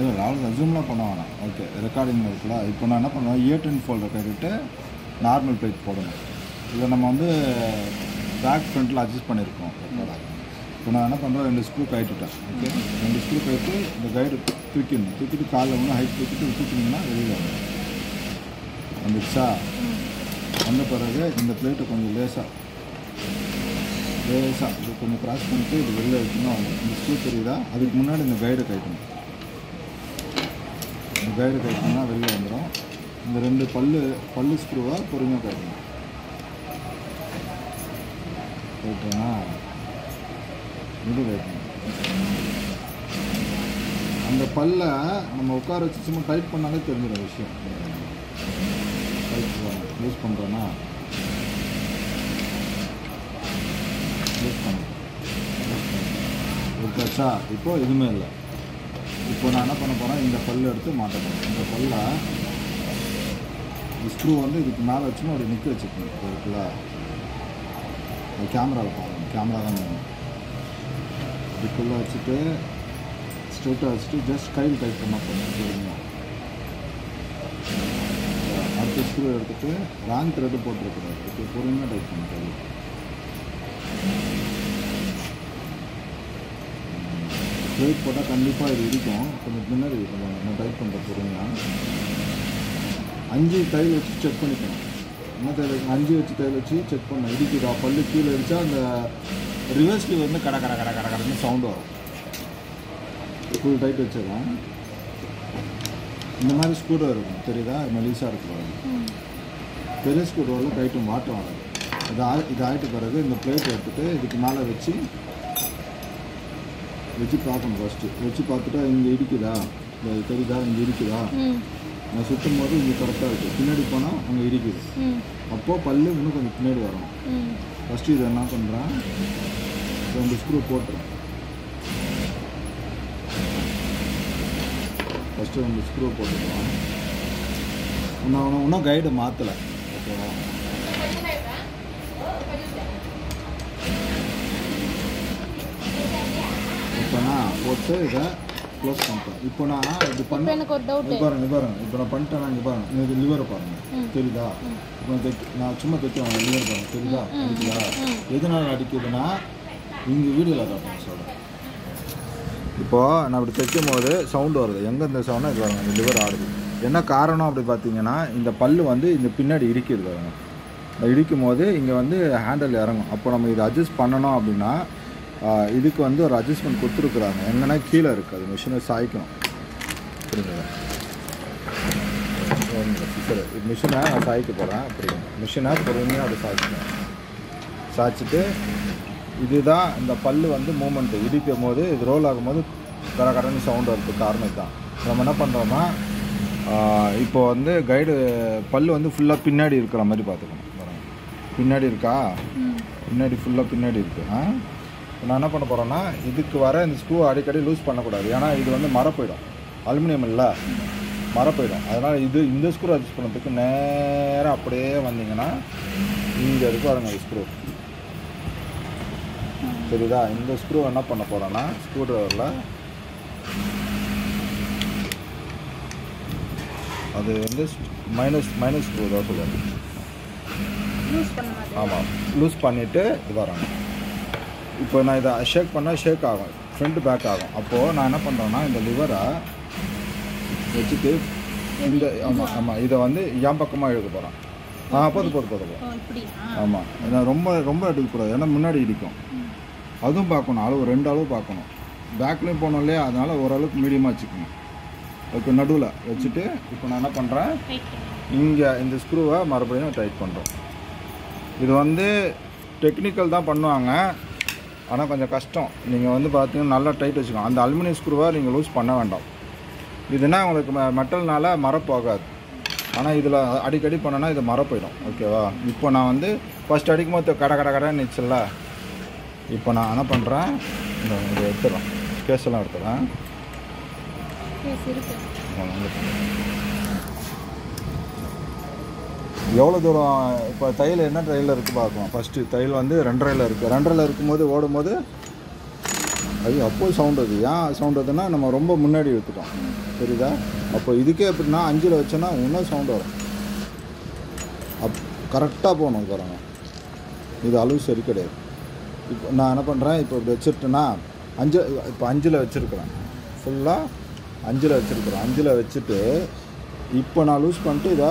இல்லை அவ்வளோ ஜூம்லாம் பண்ண வேணாம் ஓகே ரெக்கார்டிங் இருக்குல்ல. இப்போ நான் என்ன பண்ணுவேன்? இயர் டென் ஃபோல்டர் கட்டிட்டு நார்மல் பிளேட் போடணும். இதை நம்ம வந்து பேக் ஃப்ரண்ட்டில் அட்ஜஸ்ட் பண்ணியிருக்கோம். ரெக்கார்டாக இப்போ நான் என்ன பண்ணுறேன் ரெண்டு ஸ்க்ரூ கட்டிட்டேன் ஓகே ரெண்டு ஸ்க்ரூ கட்டி இந்த கைடு தூக்கிடணும். தூக்கிட்டு காலில் வந்து ஹைட் தூக்கிட்டு தூக்கினீங்கன்னா வெளியில் வரும் வந்துடுச்சா? வந்த பிறகு இந்த பிளேட்டை கொஞ்சம் லேசாக லேசாக இது கொஞ்சம் க்ராஸ் பண்ணிட்டு இது வெளில வைக்கணும். இந்த ஸ்க்ரூ தெரியுதா? அதுக்கு முன்னாடி இந்த கைடை கட்டணும் இந்த கைடு கட்டினா வெளியே வந்துடும் இந்த ரெண்டு பல்லு பல்லு ஸ்க்ரூவாக பொறுமையாக கட்டணும் கட்டுறா இது கட்டணும் அந்த பல்லை நம்ம உட்கார வச்சு சும்மா டைட் பண்ணாலே தெரிஞ்சிடும் விஷயம். டைட் யூஸ் பண்ணுறோன்னா யூஸ் பண்ணுறோம் இருக்காச்சா இப்போ எதுவுமே இல்லை. இப்போ நான் என்ன பண்ண போகிறேன் இந்த பல்லு எடுத்து மாட்ட போகிறேன் இந்த பல்லை ஸ்க்ரூ வந்து இதுக்கு மேலே வச்சுன்னு ஒரு நிற்க வச்சுக்கணும். இப்போ இருக்குல்ல கேமராவில் பாருங்க. கேமரா தான் வேணும் இதுக்குள்ளே வச்சுட்டு ஸ்ட்ரெயிட்டாக வச்சுட்டு ஜஸ்ட் கையில் டைட் பண்ண போகிறேன் சரிங்களா அடுத்த ஸ்க்ரூ எடுத்துகிட்டு ராங் த்ரெட்டு போட்டுருக்கூடாது இப்போ பொறுமையாக டைட் பண்ண கையில். ஸ்ட்ரெயிட் போட்டால் கண்டிப்பாக இது இருக்கும் கொஞ்சம் பின்னாடி கொஞ்சம் நான் டைப் பண்ணுற பொறுமையாக அஞ்சு டைல் வச்சு செக் பண்ணிக்கணும். என்ன டைல் அஞ்சு வச்சு டைல் வச்சு செக் பண்ண இடிக்குதா? பல்லு கீழே அடிச்சா அந்த ரிவர்ஸ்ல வந்து கட கட கட கட கடன்னு சவுண்டு வரும். ஃபுல் டைட் வச்சிடலாம். இந்த மாதிரி ஸ்க்ரூ இருக்கும். தெரியுதா? மெலிசாக இருக்கக்கூடாது பெரிய ஸ்க்ரூ ட்ரைவரில் டைட்டும் மாட்டம் வராது. இது ஆ இது ஆகிட்ட பிறகு இந்த பிளேட் எடுத்துகிட்டு இதுக்கு மேலே வச்சு வச்சு பார்க்கணும் ஃபஸ்ட்டு வச்சு பார்த்துட்டா இங்கே இடிக்குதா இந்த தெரியுதா? இங்கே இடிக்குதா ம். நான் சுற்றும் போது இங்கே கரெக்டாக இருக்குது பின்னாடி போனால் அங்கே இடிக்குது ம். அப்போது பல்லு இன்னும் கொஞ்சம் பின்னாடி வரும். ஃபஸ்ட்டு இதை என்ன பண்ணுறேன் ரெண்டு ஸ்க்ரூ போட்டுறேன் ஃபஸ்ட்டு ரெண்டு ஸ்க்ரூ போட்டுக்கலாம். இன்னும் இன்னும் கைடு மாற்றலை ஓகேவா போட்டு இதை க்ளோஸ் பண்ணிட்டேன் இப்போ நான் இது பண்ண எனக்கு ஒரு பாருங்க பாருங்க. இப்போ நான் பண்ணிட்டேன் இங்கே பாருங்க. இது லிவரை பாருங்க. தெரியுதா? இப்போ நான் தைக்க- நான் சும்மா தைக்க லிவர் பாருங்க. தெரியுதா? அடிக்குதா. எதனால அடிக்குதுன்னா இங்கே வீடியோவில் காட்டுறேன் சொல்கிறேன் இப்போ நான் இப்படி தைக்கும் போது சவுண்டு வருது. எங்கே இந்த சவுண்டாக இது பாருங்க இந்த லிவர் ஆடுது. என்ன காரணம் அப்படி பார்த்தீங்கன்னா இந்த பல்லு வந்து இந்த பின்னாடி இடிக்குது பாருங்க. இந்த இடிக்கும் போது இங்கே வந்து ஹேண்டில் இறங்கும். அப்போ நம்ம இதை அட்ஜஸ்ட் பண்ணணும் அப்படின்னா இதுக்கு வந்து ஒரு அட்ஜஸ்ட்மெண்ட் கொடுத்துருக்குறாங்க. எங்கன்னா கீழே இருக்குது அது மிஷினை சாய்க்கணும். புரியுதுங்களா சரி மிஷினை நான் சாய்க்க போகிறேன் புரியுங்க மிஷினை பொறுமையாக அதை சாய்க்கணும். சாய்ச்சிட்டு இதுதான் இந்த பல்லு வந்து மூமெண்ட் இடிக்கும் போது இது ரோல் ஆகும்போது கர கடன்னு சவுண்ட் வரதுக்கு காரணம் இதுதான் நம்ம என்ன பண்ணுறோம்னா இப்போ வந்து கைடு பல்லு வந்து ஃபுல்லாக பின்னாடி இருக்கிற மாதிரி பார்த்துக்கணும். பின்னாடி இருக்கா? பின்னாடி ஃபுல்லாக பின்னாடி இருக்குது ஆ? நான் என்ன பண்ண போகிறேன்னா இதுக்கு வர இந்த ஸ்க்ரூ அடிக்கடி லூஸ் பண்ணக்கூடாது. ஏன்னா இது வந்து மர போயிடும் அலுமினியம் இல்லை. மர போயிடும் அதனால் இது இந்த ஸ்க்ரூ அட்ஜஸ்ட் பண்ணுறதுக்கு நேராக அப்படியே வந்தீங்கன்னா இங்கே இருக்கு பாருங்க ஸ்க்ரூ தெரியுதா இந்த ஸ்க்ரூ என்ன பண்ண போகிறேன்னா ஸ்க்ரூ ட்ரைவரில் அது வந்து மைனஸ் மைனஸ் ஸ்க்ரூ தான் சொல்லுவாங்க. ஆமாம் லூஸ் பண்ணிவிட்டு இது வரணும் இப்போ நான் இதை ஷேக் பண்ணால் ஷேக் ஆகும் ஃப்ரண்ட் பேக் ஆகும். அப்போது நான் என்ன பண்ணுறேன்னா இந்த லிவரை வச்சுட்டு இந்த ஆமாம் ஆமாம் இதை வந்து என் பக்கமாக இழுக்க போகிறேன் ஆ போது போது போது போதும் இப்படி ஆமாம் நான் ரொம்ப ரொம்ப எடுக்கக்கூடாது. ஏன்னா முன்னாடி இடிக்கும். அதுவும் பார்க்கணும் அளவு ரெண்டு அளவு பார்க்கணும். பேக்லேயும் போகணும் இல்லையா? அதனால் ஓரளவுக்கு மீடியமாக வச்சுக்கணும். ஓகே நடுவில் வச்சுட்டு இப்போ நான் என்ன பண்ணுறேன் இங்கே இந்த ஸ்க்ரூவை மறுபடியும் டைட் பண்ணுறோம் இது வந்து டெக்னிக்கல் தான் பண்ணுவாங்க. ஆனால் கொஞ்சம் கஷ்டம். நீங்கள் வந்து பார்த்தீங்கன்னா நல்லா டைட் வச்சுக்கோங்க. அந்த அலுமினியம் ஸ்க்ரூவை நீங்கள் லூஸ் பண்ண வேண்டாம். இதுனா உங்களுக்கு மெட்டல்னால மரம் போகாது ஆனால் இதில் அடிக்கடி பண்ணனா இது மரம் போயிடும் ஓகேவா இப்போ நான் வந்து ஃபஸ்ட் அடிக்கும் போது கட கட கடை நிச்சல இப்போ நான் என்ன பண்ணுறேன் இந்த இதை எடுத்துடுறேன். கேஸெல்லாம் எடுத்துடுறேன். எவ்வளோ தூரம் இப்போ தையல் என்ன தையல் இருக்குது பார்க்கலாம். ஃபஸ்ட்டு தையல் வந்து ரெண்டரையில் இருக்குது ரெண்டரையில் இருக்கும்போது ஓடும்போது அது அப்போ சவுண்ட் அது. ஏன் சவுண்ட் அதுன்னா நம்ம ரொம்ப முன்னாடி எடுத்துட்டோம். தெரியுதா அப்போ இதுக்கே எப்படின்னா அஞ்சில் வச்சோன்னா இன்னும் சவுண்ட் வரும். அப் கரெக்டாக போகணும் பாருங்க. இது அளவு சரி கிடையாது. இப்போ நான் என்ன பண்ணுறேன் இப்போ இப்படி வச்சுட்டேன்னா அஞ்சு இப்போ அஞ்சில் வச்சுருக்குறேன். ஃபுல்லாக அஞ்சில் வச்சுருக்குறேன். அஞ்சில் வச்சுட்டு இப்போ நான் லூஸ் பண்ணிட்டு இதை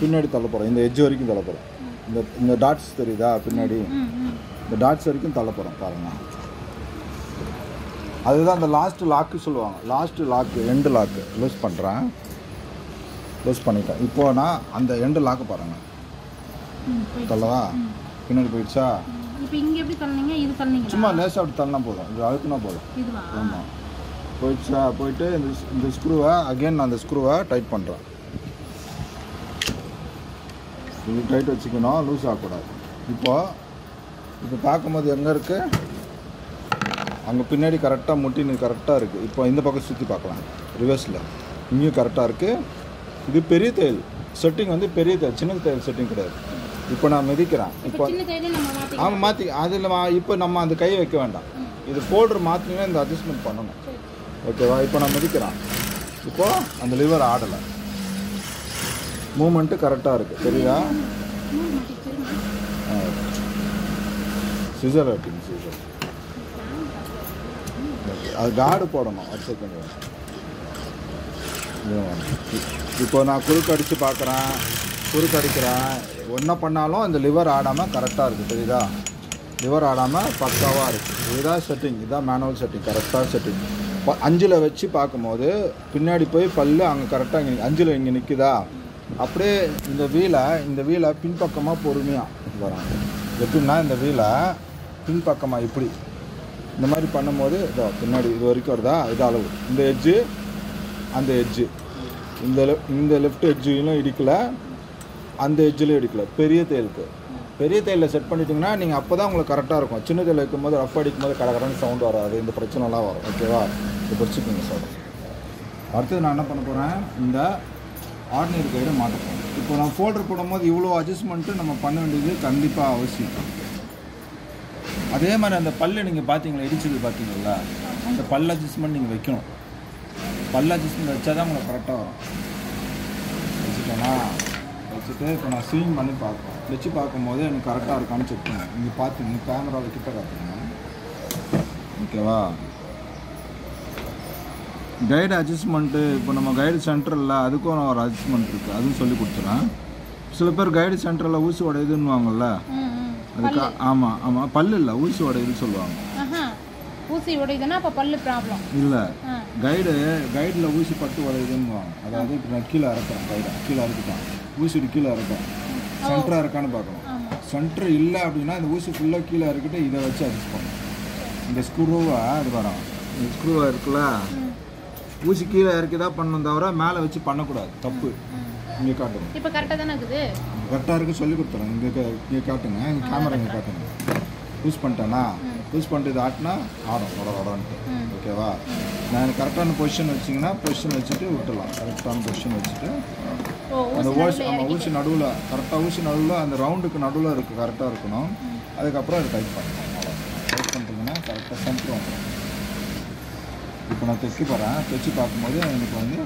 பின்னாடி தள்ள இந்த எட்ஜ் வரைக்கும் தள்ள இந்த இந்த டாட்ஸ் தெரியுதா? பின்னாடி. இந்த டாட்ஸ் வரைக்கும் தள்ள போகிறோம் பாருங்க. அதுதான் அந்த லாஸ்ட் லாக்கு சொல்லுவாங்க. Last lock end lock loose பண்ணுறேன் லூஸ் பண்ணிட்டேன். இப்போ நான் அந்த எண்டு லாக்கு பாருங்கள். தள்ளவா? பின்னாடி போயிடுச்சா? சும்மா லேசாக அப்படி தள்ளினா போதும். இது அழுக்குனா போதும். ஆமாம் போயிடுச்சா? போயிட்டு இந்த இந்த ஸ்க்ரூவை அகைன் நான் அந்த ஸ்க்ரூவை டைட் பண்ணுறேன் இது டைட் வச்சுக்கணும் லூஸ் ஆகக்கூடாது. இப்போ இப்போ பார்க்கும்போது எங்கே இருக்குது அங்கே பின்னாடி கரெக்டாக முட்டினு கரெக்டாக இருக்குது இப்போ இந்த பக்கம் சுற்றி பார்க்கலாம். ரிவர்ஸில் இங்கேயும் கரெக்டாக இருக்குது இது பெரிய தையல் செட்டிங் வந்து பெரிய தையல் சின்ன தையல் செட்டிங் கிடையாது. இப்போ நான் மிதிக்கிறேன். இப்போ ஆமாம் மாற்றி அதில் இப்போ நம்ம அந்த கையை வைக்க வேண்டாம். இது ஃபோல்டர் மாற்றினா இந்த அட்ஜஸ்ட்மெண்ட் பண்ணணும். ஓகேவா இப்போ நான் மிதிக்கிறேன். இப்போ அந்த லிவர் ஆடலை. மூமெண்ட்டு கரெக்டாக இருக்குது தெரியுதா? சிசர் வெட்டிங் சிசர் அது கார்டு போடணும் ஒரு செகண்ட் இப்போ நான் குறுக்கு அடித்து பார்க்குறேன் குறுக்கு அடிக்கிறேன். என்ன பண்ணாலும் இந்த லிவர் ஆடாமல் கரெக்டாக இருக்குது தெரியுதா? லிவர் ஆடாமல் பக்காவாக இருக்குது இதுதான் செட்டிங் இதுதான் மேனுவல் செட்டிங் கரெக்டாக செட்டிங் அஞ்சில் வச்சு பார்க்கும்போது பின்னாடி போய் பல்லு அங்கே கரெக்டாக இங்கே அஞ்சில் இங்கே நிற்குதா அப்படியே இந்த வீலை இந்த வீலை பின்பக்கமாக பொறுமையாக வரும். எப்படின்னா இந்த வீலை பின்பக்கமாக இப்படி. இந்த மாதிரி பண்ணும்போது இதோ பின்னாடி இது வரைக்கும் வருதா? இது அளவு. இந்த எட்ஜு அந்த எட்ஜு இந்த இந்த லெஃப்ட் எட்ஜையும் இடிக்கலை அந்த எட்ஜிலையும் இடிக்கலை. பெரிய தேலுக்கு பெரிய தேயிலில் செட் பண்ணிட்டீங்கன்னா நீங்கள் அப்போ தான் உங்களுக்கு கரெக்டாக இருக்கும். சின்ன தேயில் வைக்கும்போது ரஃப் அடிக்கும் போது கடகடன்னு சவுண்ட் வராது. இந்த பிரச்சனைலாம் வரும். ஓகேவா இது பிடிச்சிக்கோங்க சார் அடுத்தது நான் என்ன பண்ண போகிறேன் இந்த ஆர்டினரி கைடை மாட்ட இப்போ நான் ஃபோல்டர் போடும்போது இவ்வளோ அட்ஜஸ்ட்மெண்ட்டு நம்ம பண்ண வேண்டியது கண்டிப்பாக அவசியம். அதே மாதிரி அந்த பல்லை நீங்கள் பார்த்தீங்களா இடிச்சது பார்த்தீங்களா அந்த பல் அட்ஜஸ்ட்மெண்ட் நீங்கள் வைக்கணும். பல் அட்ஜஸ்ட்மெண்ட் வச்சா தான் உங்களுக்கு கரெக்டாக வரும். வச்சுட்டேனா? வச்சுட்டு இப்போ நான் ஸ்விங் பண்ணி பார்ப்பேன் வச்சு பார்க்கும்போது எனக்கு கரெக்டாக இருக்கான்னு செக் பண்ணுவேன் நீங்கள் பார்த்துங்க கேமராவில் கிட்ட காட்டுங்க. ஓகேவா கைடு அட்ஜஸ்ட்மெண்ட்டு இப்போ நம்ம கைடு சென்டரில் அதுக்கும் ஒரு அட்ஜஸ்ட்மெண்ட் இருக்குது அதுவும் சொல்லி கொடுத்துறேன். சில பேர் கைடு சென்டரில் ஊசி உடையுதுன்னுவாங்கல்ல? அதுக்கு ஆமாம் ஆமாம் பல்லு இல்லை ஊசி உடையுதுன்னு சொல்லுவாங்க. ஊசி உடையுதுன்னா அப்போ பல்லு ப்ராப்ளம் இல்லை. கைடு கைடில் ஊசி பட்டு உடையுதுன்னுவாங்க. அதாவது இப்போ நான் கீழே இறக்குறேன் கைடை கீழே இறக்கிட்டேன். ஊசி கீழே இறக்கேன் சென்டராக இருக்கான்னு பார்க்கணும். சென்டர் இல்லை அப்படின்னா இந்த ஊசி ஃபுல்லாக கீழே இறக்கிட்டு இதை வச்சு அட்ஜஸ்ட் பண்ணணும். இந்த ஸ்க்ரூவை அது வரும் இந்த ஸ்க்ரூவை இருக்குல்ல? ஊசி கீழே இறக்கி தான் பண்ணணும் தவிர மேலே வச்சு பண்ணக்கூடாது. தப்பு. இங்கே காட்டுங்க. இப்போ கரெக்டாக தானே இருக்குது? கரெக்டாக இருக்கு சொல்லி கொடுத்துறேன். இங்கே இங்கே காட்டுங்க. இங்கே கேமரா இங்கே காட்டுங்க. யூஸ் பண்ணிட்டேனா? யூஸ் பண்ணிட்டு இது ஆட்டினா ஆடும் வட வடன்ட்டு. ம். ஓகேவா? நான் கரெக்டான பொசிஷன் வச்சிங்கன்னா பொசிஷன் வச்சுட்டு விட்டுடலாம். கரெக்டான பொசிஷன் வச்சுட்டு அந்த ஊசி நம்ம ஊசி நடுவில் கரெக்டாக ஊசி நடுவில் அந்த ரவுண்டுக்கு நடுவில் இருக்குது கரெக்டாக இருக்கணும். அதுக்கப்புறம் அது டைட் பண்ணணும். டைட் பண்ணிட்டீங்கன்னா கரெக்டாக சென்டர் வந்துடும் இப்போ நான் தைக்க போகிறேன் தைச்சு பார்க்கும்போது எனக்கு வந்து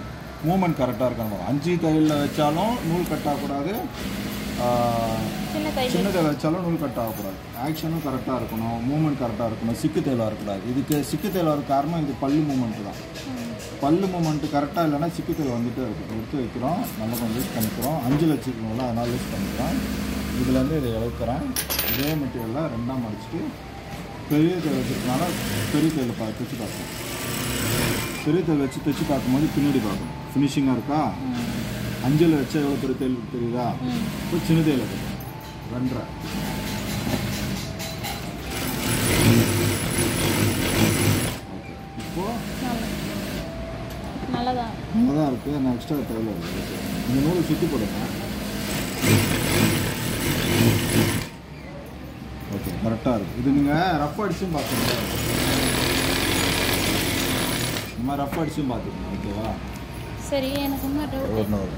மூமெண்ட் கரெக்டாக இருக்கணும் அஞ்சு தையலில் வச்சாலும் நூல் கட் ஆகக்கூடாது ஆஹ், சின்ன தையல். வச்சாலும் நூல் கட் ஆகக்கூடாது ஆக்ஷனும் கரெக்டாக இருக்கணும். மூமெண்ட் கரெக்டாக இருக்கணும். சிக்கு தையல் வரக்கூடாது இதுக்கு சிக்கு தையல் வர காரணம் இது பல்லு மூமெண்ட் தான். பல்லு மூமெண்ட்டு கரெக்டாக இல்லைன்னா சிக்கு தையல் வந்துட்டே இருக்கும். எடுத்து வைக்கிறோம். நல்லா கொஞ்சம் யூஸ் பண்ணிக்கிறோம். அஞ்சில் வச்சுருக்கோம்ல அதனால் யூஸ் பண்ணிக்கிறோம். இதுலேருந்து இதை இழக்கிறேன். இதே மெட்டீரியலில் ரெண்டாக மடிச்சிட்டு பெரிய தையல் வச்சுருக்கனால பெரிய தையல் பா தைச்சு பார்க்கணும் பெரிய தையல் வச்சு தைச்சு பார்க்கும்போது பின்னாடி பார்க்கணும் ஃபினிஷிங்காக இருக்கா? அஞ்சில் வச்சா எவ்வளோ பெரிய தையல் தெரியுதா? இப்போ சின்ன தையல் ரெண்டரை நல்ல தான் இருக்குது நான் எக்ஸ்ட்ரா தையல் இருக்குது இந்த நூலை சுற்றி போடுங்க. ஓகே கரெக்டாக இருக்குது இது நீங்கள் ரஃப் அடிச்சும் பார்த்துங்க இந்த மாதிரி ரஃப் அடிச்சும் பார்த்துக்கணும் ஓகேவா சரி எனக்கு இன்னும் டவுட்